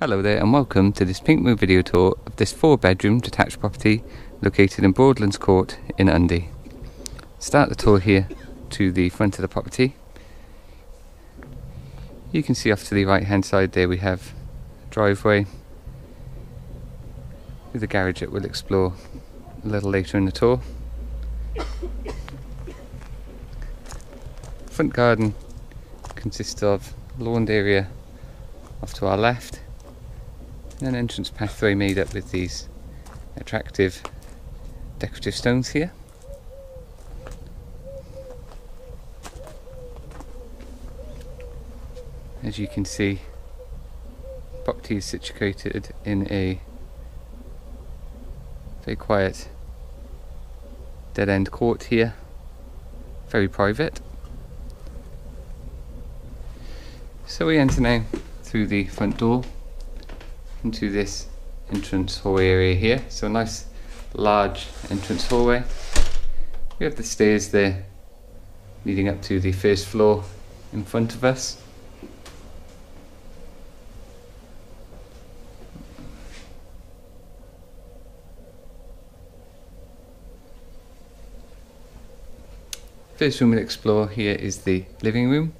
Hello there and welcome to this Pink video tour of this four bedroom detached property located in Broadlands Court in Undy. Start the tour here to the front of the property. You can see off to the right hand side there we have a driveway with a garage that we'll explore a little later in the tour. Front garden consists of lawned area off to our left an entrance pathway made up with these attractive decorative stones here. As you can see, property is situated in a very quiet dead end court here, very private. So we enter now through the front door into this entrance hallway area here. So a nice large entrance hallway. We have the stairs there leading up to the first floor in front of us. First room we'll explore here is the living room.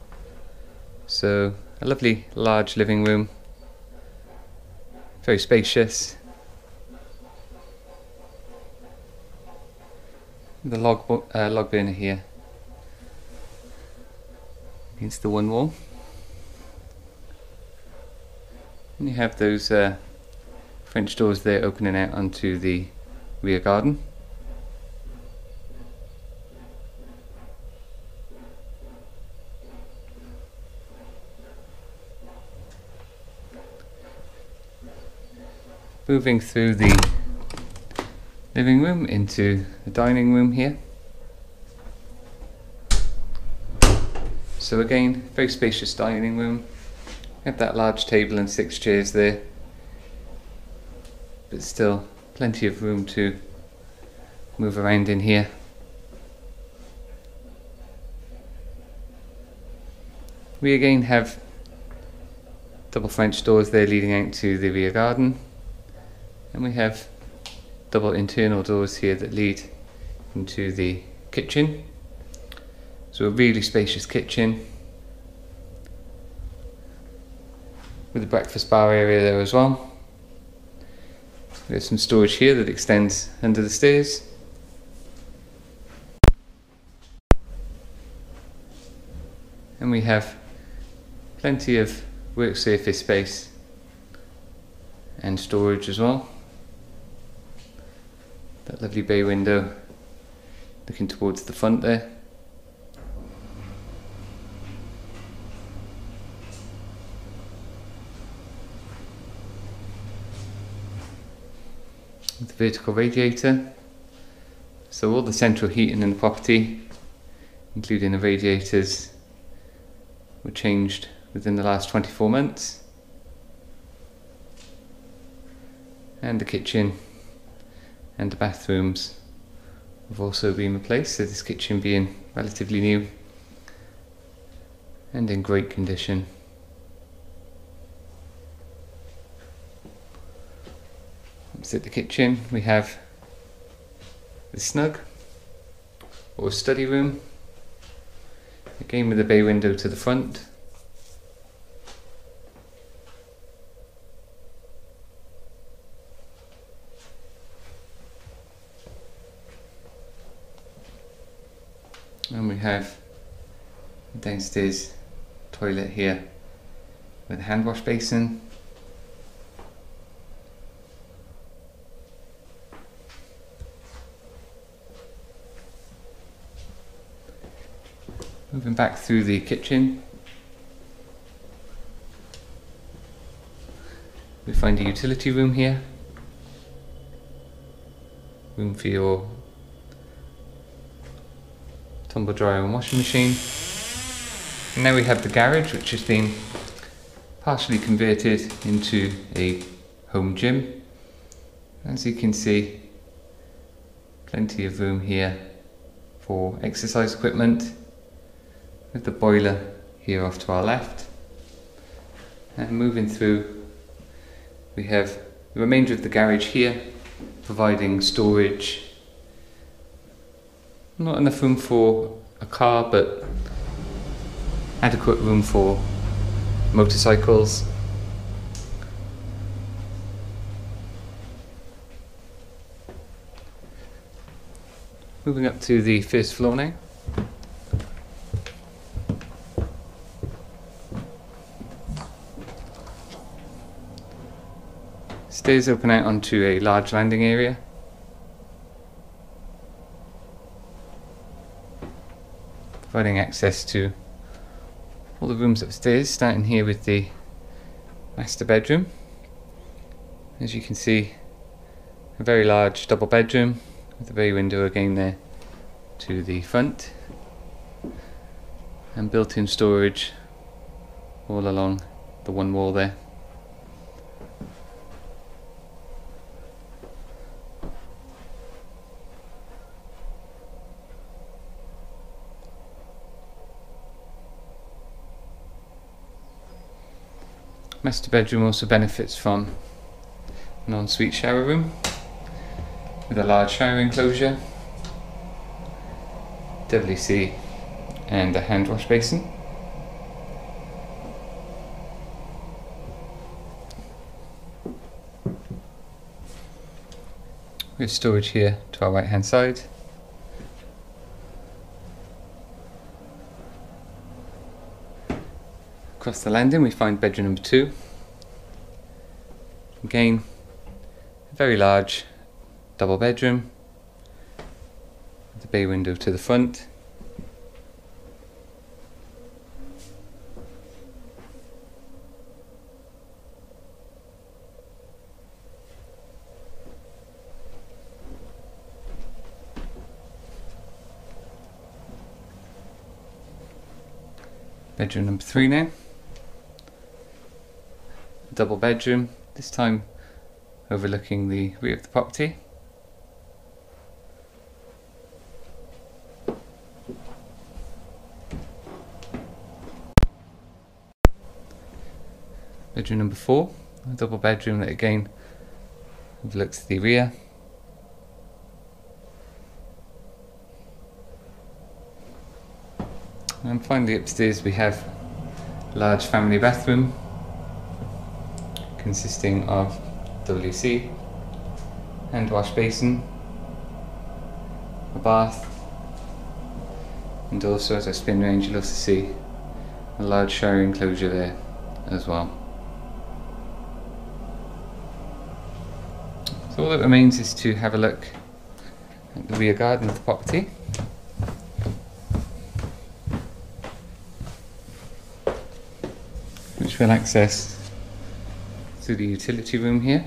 So a lovely large living room very spacious. The log, uh, log burner here against the one wall. And you have those uh, French doors there opening out onto the rear garden. Moving through the living room into the dining room here. So again, very spacious dining room. We have that large table and six chairs there, but still plenty of room to move around in here. We again have double French doors there leading out to the rear garden and we have double internal doors here that lead into the kitchen. So a really spacious kitchen with a breakfast bar area there as well. There's some storage here that extends under the stairs. And we have plenty of work surface space and storage as well that lovely bay window looking towards the front there. The vertical radiator. So all the central heating in the property, including the radiators, were changed within the last 24 months. And the kitchen and the bathrooms have also been replaced, so this kitchen being relatively new and in great condition. Opposite the kitchen we have the snug or study room, again with a bay window to the front and we have downstairs toilet here with hand wash basin. Moving back through the kitchen, we find a utility room here, room for your tumble dryer and washing machine. And now we have the garage which has been partially converted into a home gym. As you can see, plenty of room here for exercise equipment with the boiler here off to our left and moving through we have the remainder of the garage here, providing storage. Not enough room for a car, but adequate room for motorcycles. Moving up to the first floor now. Stairs open out onto a large landing area. Providing access to all the rooms upstairs, starting here with the master bedroom. As you can see, a very large double bedroom with a bay window again there to the front and built-in storage all along the one wall there. Master bedroom also benefits from an ensuite shower room with a large shower enclosure, WC and a hand wash basin. We have storage here to our right hand side. Across the landing we find bedroom number two. Again, a very large double bedroom with a bay window to the front. Bedroom number three now double bedroom, this time overlooking the rear of the property. Bedroom number four, a double bedroom that again overlooks the rear. And finally upstairs we have large family bathroom consisting of WC, hand wash basin, a bath, and also as I spin range you'll also see a large shower enclosure there as well. So all that remains is to have a look at the rear garden of the property. which we'll access through the utility room here.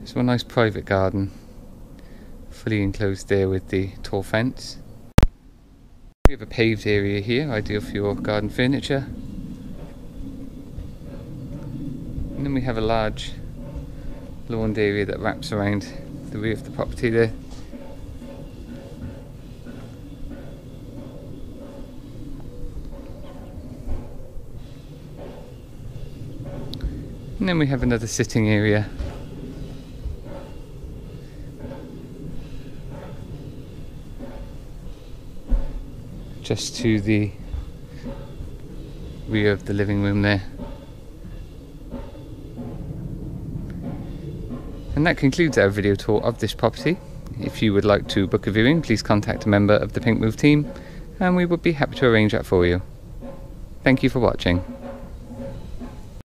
It's a nice private garden, fully enclosed there with the tall fence. We have a paved area here, ideal for your garden furniture. And then we have a large lawned area that wraps around the rear of the property there. And then we have another sitting area. Just to the rear of the living room there. And that concludes our video tour of this property. If you would like to book a viewing, please contact a member of the Pinkmove team and we would be happy to arrange that for you. Thank you for watching.